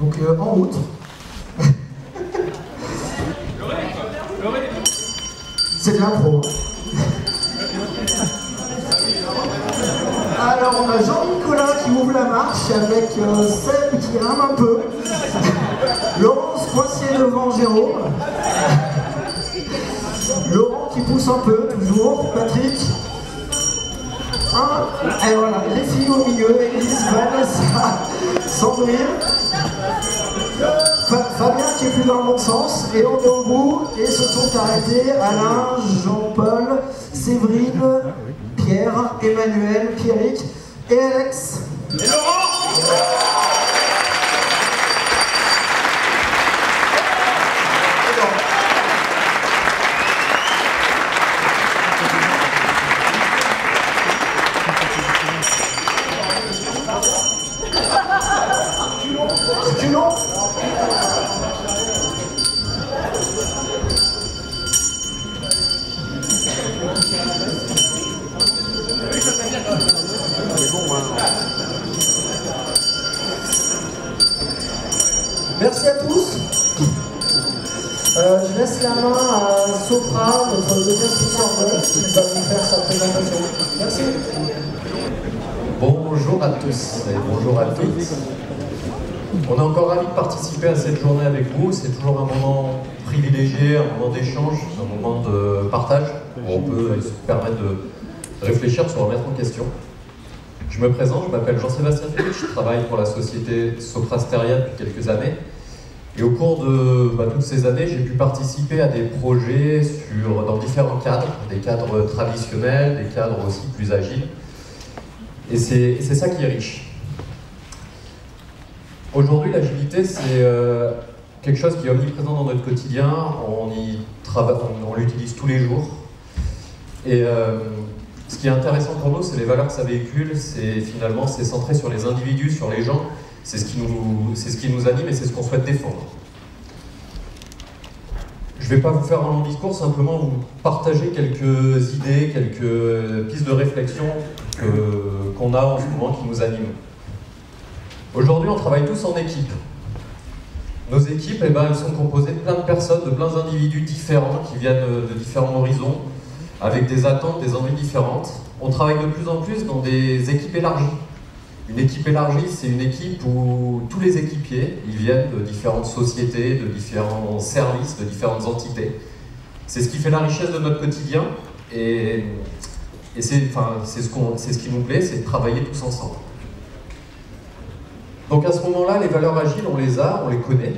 Donc euh, en route. C'est de l'impro. Alors on a Jean-Nicolas qui ouvre la marche avec euh, Seb qui rame un peu. Laurence coincée devant Jérôme. Laurent qui pousse un peu, toujours. Patrick. Un. Et voilà, les filles au milieu, Elise, Vanessa, Sandrine. Fa- Fabien qui est plus dans le bon sens, et on est au bout, et se sont arrêtés Alain, Jean-Paul, Séverine, Pierre, Emmanuel, Pierrick et Alex. Reculons. Euh, je laisse la main à Sopra, notre deuxième sponsor qui va vous faire sa présentation. Merci. Bonjour à tous et bonjour à toutes. On est encore ravis de participer à cette journée avec vous. C'est toujours un moment privilégié, un moment d'échange, un moment de partage où on peut se permettre de réfléchir, de se remettre en question. Je me présente, je m'appelle Jean-Sébastien Félix, je travaille pour la société Soprasteria depuis quelques années. Et au cours de bah, toutes ces années, j'ai pu participer à des projets dans différents cadres, des cadres traditionnels, des cadres aussi plus agiles. Et c'est ça qui est riche. Aujourd'hui, l'agilité, c'est euh, quelque chose qui est omniprésent dans notre quotidien. On l'utilise tous les jours. Et euh, ce qui est intéressant pour nous, c'est les valeurs que ça véhicule. C'est finalement, c'est centré sur les individus, sur les gens. C'est ce qui nous, anime et c'est ce qu'on souhaite défendre. Je ne vais pas vous faire un long discours, simplement vous partager quelques idées, quelques pistes de réflexion qu'on a en ce moment qui nous animent. Aujourd'hui, on travaille tous en équipe. Nos équipes, eh ben, elles sont composées de plein de personnes, de plein d'individus différents qui viennent de différents horizons, avec des attentes, des envies différentes. On travaille de plus en plus dans des équipes élargies. Une équipe élargie, c'est une équipe où tous les équipiers, ils viennent de différentes sociétés, de différents services, de différentes entités. C'est ce qui fait la richesse de notre quotidien et, c'est ce, ce qui nous plaît, c'est de travailler tous ensemble. Donc à ce moment-là, les valeurs agiles, on les a, on les connaît,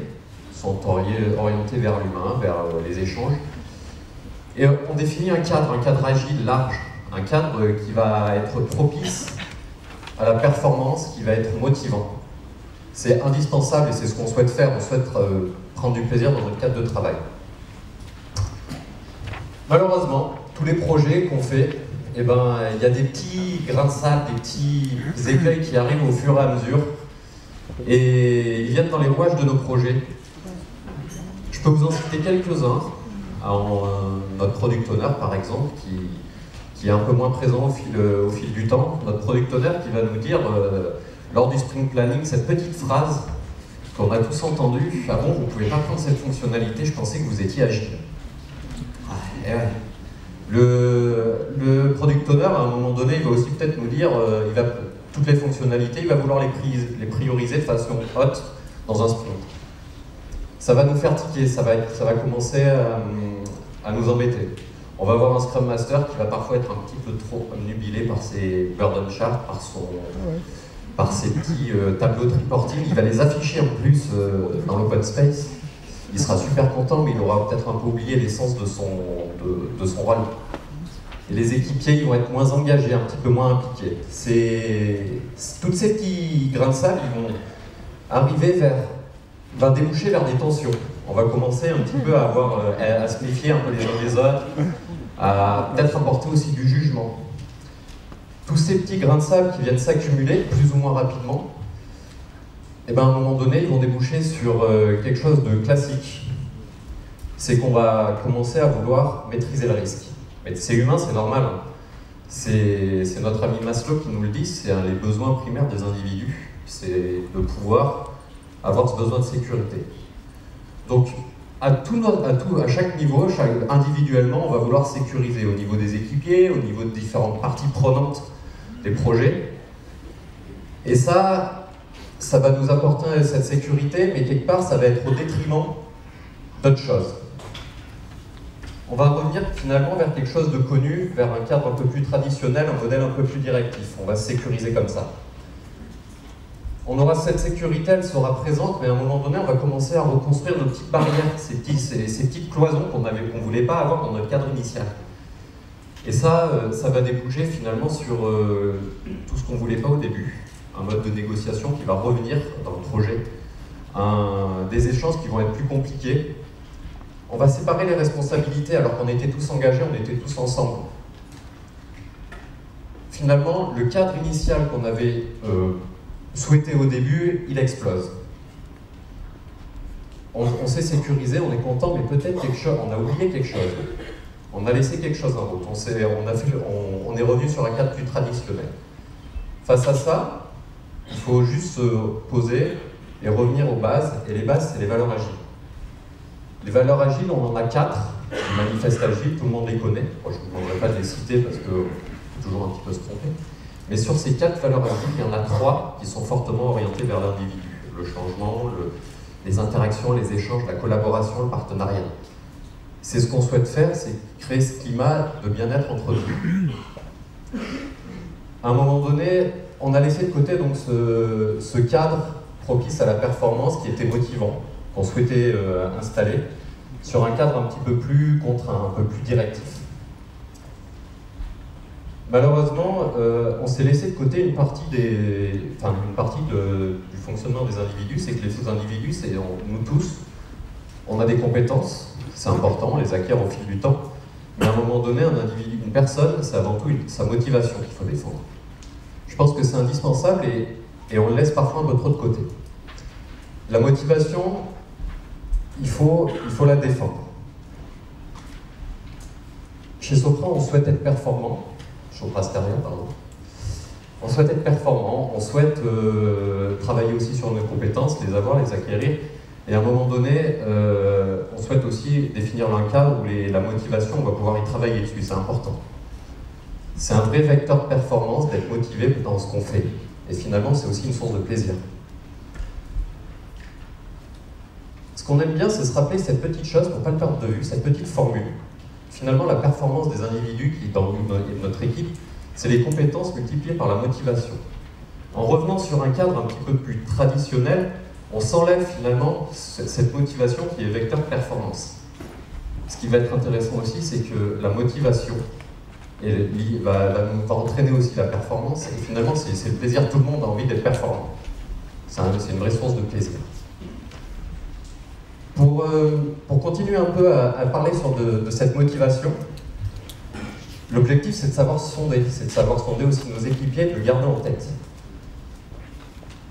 sont ori- orientées vers l'humain, vers euh, les échanges. Et on définit un cadre, un cadre agile large, un cadre qui va être propice à la performance, qui va être motivant. C'est indispensable et c'est ce qu'on souhaite faire, on souhaite euh, prendre du plaisir dans notre cadre de travail. Malheureusement, tous les projets qu'on fait, eh ben, il y a des petits grains des petits écueils qui arrivent au fur et à mesure et ils viennent dans les rouages de nos projets. Je peux vous en citer quelques-uns. Euh, notre product owner, par exemple, qui, qui est un peu moins présent au fil, euh, au fil du temps. Notre product owner qui va nous dire, euh, lors du sprint planning, cette petite phrase qu'on a tous entendue Ah bon, vous ne pouvez pas prendre cette fonctionnalité, je pensais que vous étiez agile. Ah, ouais. Le, le product owner, à un moment donné, il va aussi peut-être nous dire euh, il va, toutes les fonctionnalités, il va vouloir les, les prioriser de façon haute dans un sprint. Ça va nous faire tiquer, ça va, commencer à nous embêter. On va avoir un Scrum Master qui va parfois être un petit peu trop nubilé par ses burden charts, par, son, par ses petits euh, tableaux de reporting. Il va les afficher en plus euh, dans l'open space. Il sera super content, mais il aura peut-être un peu oublié l'essence de son, de, son rôle. Les équipiers, ils vont être moins engagés, un petit peu moins impliqués. C'est toutes ces petits grains de sable, ils vont arriver vers, va déboucher vers des tensions. On va commencer un petit peu à avoir, euh, à, à se méfier un peu les uns des autres, à peut-être apporter aussi du jugement. Tous ces petits grains de sable qui viennent s'accumuler plus ou moins rapidement, et ben à un moment donné, ils vont déboucher sur euh, quelque chose de classique. C'est qu'on va commencer à vouloir maîtriser le risque. Mais c'est humain, c'est normal. Hein. C'est notre ami Maslow qui nous le dit, c'est les besoins primaires des individus. C'est de pouvoir avoir ce besoin de sécurité. Donc, à, tout, à, chaque niveau, individuellement, on va vouloir sécuriser au niveau des équipiers, au niveau de différentes parties prenantes des projets. Et ça, ça va nous apporter cette sécurité, mais quelque part, ça va être au détriment d'autres choses. On va revenir finalement vers quelque chose de connu, vers un cadre un peu plus traditionnel, un modèle un peu plus directif. On va se sécuriser comme ça. On aura cette sécurité, elle sera présente, mais à un moment donné, on va commencer à reconstruire nos petites barrières, ces, petites cloisons qu'on ne voulait pas avoir dans notre cadre initial. Et ça, euh, ça va déboucher finalement sur euh, tout ce qu'on ne voulait pas au début. Un mode de négociation qui va revenir dans le projet, des échanges qui vont être plus compliqués. On va séparer les responsabilités alors qu'on était tous engagés, on était tous ensemble. Finalement, le cadre initial qu'on avait euh, souhaité au début, il explose. On, s'est sécurisé, on est content, mais peut-être quelque chose, on a oublié quelque chose. On a laissé quelque chose en route. On, est, on, a fait, on, est revenu sur un cadre plus traditionnel. Face à ça, il faut juste se poser et revenir aux bases. Et les bases, c'est les valeurs agiles. Les valeurs agiles, on en a quatre. Les manifestes agiles, tout le monde les connaît. je ne vous demanderai pas de les citer parce que faut toujours un petit peu se tromper. Mais sur ces quatre valeurs agiles, il y en a trois qui sont fortement orientées vers l'individu. Le changement, les interactions, les échanges, la collaboration, le partenariat. C'est ce qu'on souhaite faire, c'est créer ce climat de bien-être entre nous. À un moment donné, on a laissé de côté donc ce, cadre propice à la performance qui était motivant, qu'on souhaitait euh, installer, sur un cadre un petit peu plus contraint, un peu plus directif. Malheureusement, euh, on s'est laissé de côté une partie, des, partie du fonctionnement des individus, c'est que les individus, c'est nous tous, on a des compétences, c'est important, on les acquiert au fil du temps, mais à un moment donné, un individu, une personne, c'est avant tout sa motivation qu'il faut défendre. Je pense que c'est indispensable et, on le laisse parfois un peu trop de côté. La motivation, il faut, il faut la défendre. Chez Sopran, on souhaite être performant, On souhaite être performant, on souhaite euh, travailler aussi sur nos compétences, les avoir, les acquérir. Et à un moment donné, euh, on souhaite aussi définir un cadre où la motivation, on va pouvoir y travailler dessus, c'est important. C'est un vrai vecteur de performance d'être motivé dans ce qu'on fait. Et finalement, c'est aussi une source de plaisir. Ce qu'on aime bien, c'est se rappeler cette petite chose, pour ne pas le perdre de vue, cette petite formule finalement, la performance des individus qui dans notre équipe, c'est les compétences multipliées par la motivation. En revenant sur un cadre un petit peu plus traditionnel, on s'enlève finalement cette motivation qui est vecteur performance. Ce qui va être intéressant aussi, c'est que la motivation va, va, va, entraîner aussi la performance, et finalement, c'est le plaisir, tout le monde a envie d'être performant. C'est une vraie source de plaisir. Pour, euh, pour continuer un peu à, parler de, cette motivation, l'objectif c'est de savoir sonder, c'est de savoir sonder aussi nos équipiers et de le garder en tête.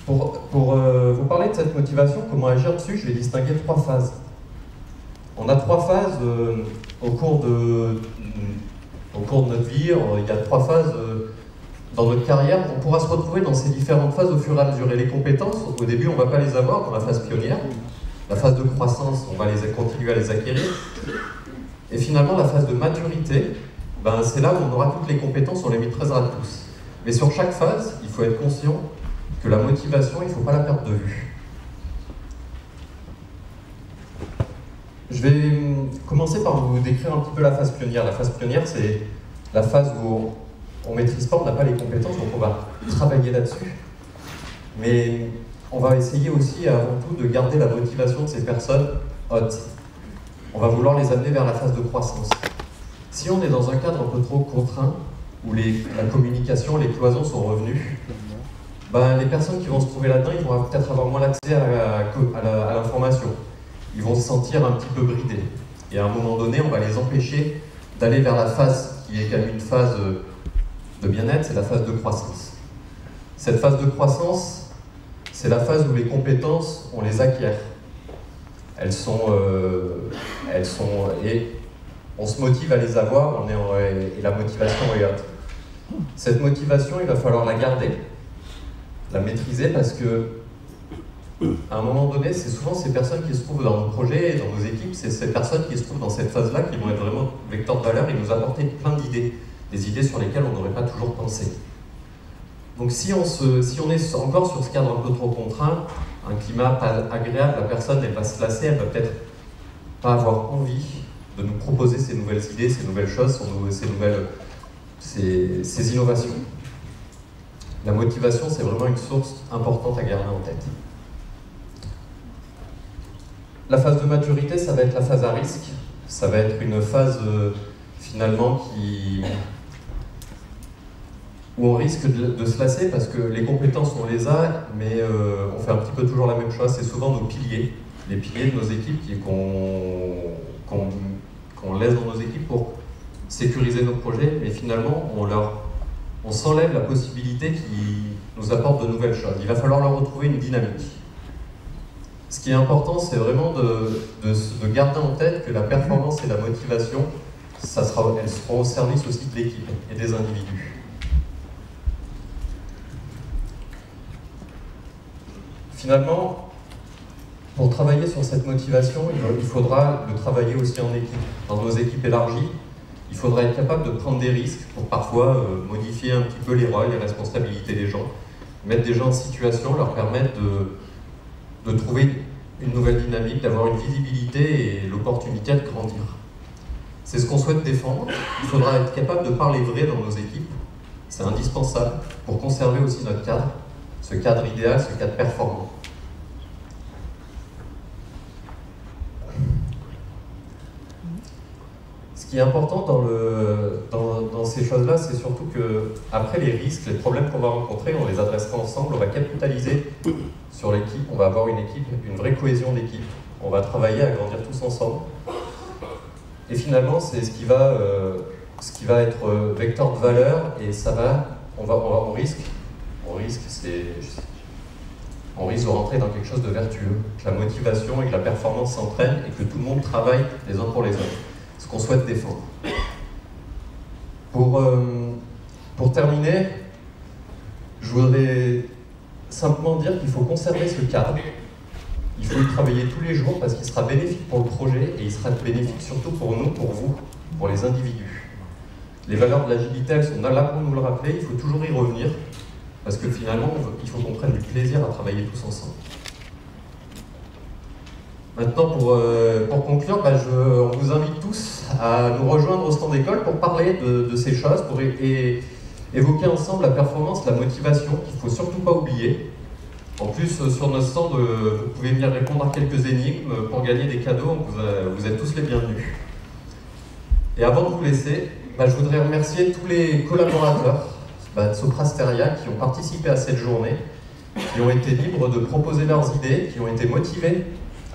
Pour, euh, vous parler de cette motivation, comment agir dessus, je vais distinguer trois phases. On a trois phases euh, au, cours de, au cours de notre vie, il y a trois phases dans notre carrière. On pourra se retrouver dans ces différentes phases au fur et à mesure. Et les compétences, au début, on ne va pas les avoir dans la phase pionnière. La phase de croissance, on va les, continuer à les acquérir. Et finalement, la phase de maturité, ben, c'est là où on aura toutes les compétences, on les maîtrisera tous. Mais sur chaque phase, il faut être conscient que la motivation, il ne faut pas la perdre de vue. Je vais commencer par vous décrire un petit peu la phase pionnière. La phase pionnière, c'est la phase où on ne maîtrise pas, on n'a pas les compétences, donc on va travailler là-dessus. Mais on va essayer aussi avant tout de garder la motivation de ces personnes hautes. On va vouloir les amener vers la phase de croissance. Si on est dans un cadre un peu trop contraint, où la communication, les cloisons sont revenues, ben, les personnes qui vont se trouver là-dedans, ils vont peut-être avoir moins accès à l'information. Ils vont se sentir un petit peu bridés. Et à un moment donné, on va les empêcher d'aller vers la phase qui est quand même une phase de bien-être, c'est la phase de croissance. Cette phase de croissance, c'est la phase où les compétences, on les acquiert. Elles sont, euh, elles sont, et on se motive à les avoir, on est et la motivation est haute. Cette motivation, il va falloir la garder, la maîtriser parce que à un moment donné, c'est souvent ces personnes qui se trouvent dans nos projets, dans nos équipes, c'est ces personnes qui se trouvent dans cette phase-là qui vont être vraiment vecteurs de valeur et nous apporter plein d'idées, des idées sur lesquelles on n'aurait pas toujours pensé. Donc si on, est encore sur ce cadre un peu trop contraint, un climat pas agréable, la personne n'est pas se lasser, elle va peut-être pas avoir envie de nous proposer ces nouvelles idées, ces nouvelles choses, ces nouvelles, ces innovations. La motivation, c'est vraiment une source importante à garder en tête. La phase de maturité, ça va être la phase à risque. Ça va être une phase euh, finalement qui où on risque de, se lasser parce que les compétences on les a, mais euh, on fait un petit peu toujours la même chose. C'est souvent nos piliers, les piliers de nos équipes qu'on laisse dans nos équipes pour sécuriser nos projets, mais finalement on leur on s'enlève la possibilité qui nous apporte de nouvelles choses. Il va falloir leur retrouver une dynamique. Ce qui est important, c'est vraiment de, garder en tête que la performance et la motivation, ça sera, elles seront au service aussi de l'équipe et des individus. Finalement, pour travailler sur cette motivation, il faudra le travailler aussi en équipe. Dans nos équipes élargies, il faudra être capable de prendre des risques pour parfois euh, modifier un petit peu les rôles, les responsabilités des gens, mettre des gens en situation, leur permettre de, de trouver une nouvelle dynamique, d'avoir une visibilité et l'opportunité de grandir. C'est ce qu'on souhaite défendre. Il faudra être capable de parler vrai dans nos équipes. C'est indispensable pour conserver aussi notre cadre, ce cadre idéal, ce cadre performant. Ce qui est important dans, ces choses-là, c'est surtout que après les risques, les problèmes qu'on va rencontrer, on les adressera ensemble, on va capitaliser sur l'équipe, on va avoir une équipe, une vraie cohésion d'équipe. On va travailler à grandir tous ensemble. Et finalement, c'est ce qui va, euh, va être euh, vecteur de valeur et ça va, on va, on, on risque, c'est, on risque de rentrer dans quelque chose de vertueux, que la motivation et que la performance s'entraînent et que tout le monde travaille les uns pour les autres. Ce qu'on souhaite défendre. Pour, euh, pour terminer, je voudrais simplement dire qu'il faut conserver ce cadre. Il faut y travailler tous les jours parce qu'il sera bénéfique pour le projet et il sera bénéfique surtout pour nous, pour vous, pour les individus. Les valeurs de l'agilité, elles sont là pour nous le rappeler, il faut toujours y revenir parce que finalement, il faut qu'on prenne du plaisir à travailler tous ensemble. Maintenant, pour, euh, pour conclure, bah, je, on vous invite tous à nous rejoindre au stand d'école pour parler de, ces choses, pour évoquer ensemble la performance, la motivation, qu'il ne faut surtout pas oublier. En plus, euh, sur notre stand, euh, vous pouvez venir répondre à quelques énigmes pour gagner des cadeaux. Vous, êtes tous les bienvenus. Et avant de vous laisser, bah, je voudrais remercier tous les collaborateurs Soprasteria qui ont participé à cette journée, qui ont été libres de proposer leurs idées, qui ont été motivés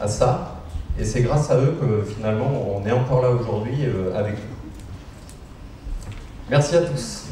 à ça. Et c'est grâce à eux que finalement on est encore là aujourd'hui euh, avec vous. Merci à tous.